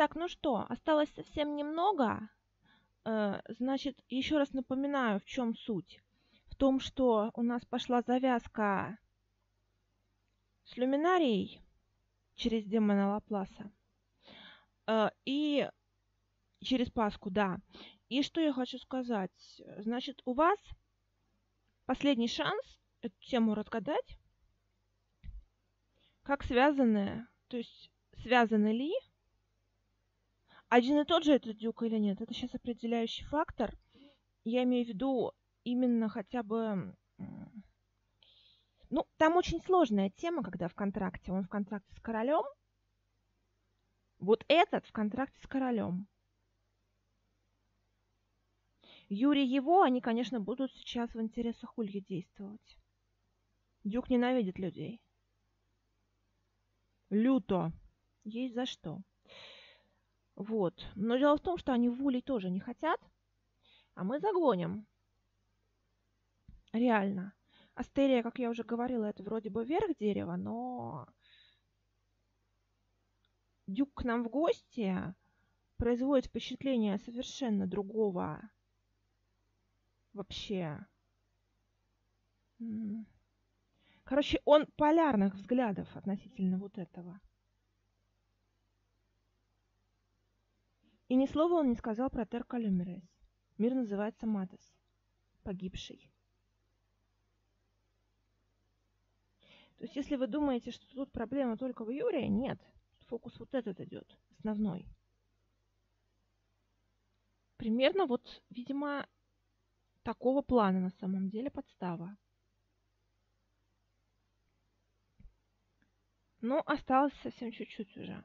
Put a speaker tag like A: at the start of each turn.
A: Так, ну что, осталось совсем немного. Э, значит, еще раз напоминаю, в чем суть. В том, что у нас пошла завязка с люминарией через демона Лапласа. Э, и через Пасху, да. И что я хочу сказать. Значит, у вас последний шанс эту тему разгадать. Как связаны, то есть связаны ли один и тот же этот дюк или нет, это сейчас определяющий фактор. Я имею в виду именно хотя бы... Ну, там очень сложная тема, когда в контракте. Он в контракте с королем. Вот этот в контракте с королем. Юрий его, они, конечно, будут сейчас в интересах Ульи действовать. Дюк ненавидит людей. Люто. Есть за что. Вот. Но дело в том, что они в Улей тоже не хотят, а мы загоним. Реально. Астерия, как я уже говорила, это вроде бы верх дерева, но Дюк к нам в гости производит впечатление совершенно другого вообще. Короче, он полярных взглядов относительно вот этого. И ни слова он не сказал про Теркалюмерес. Мир называется Матес, погибший. То есть, если вы думаете, что тут проблема только в Юрии, нет. Фокус вот этот идет, основной. Примерно вот, видимо, такого плана на самом деле подстава. Ну, осталось совсем чуть-чуть уже.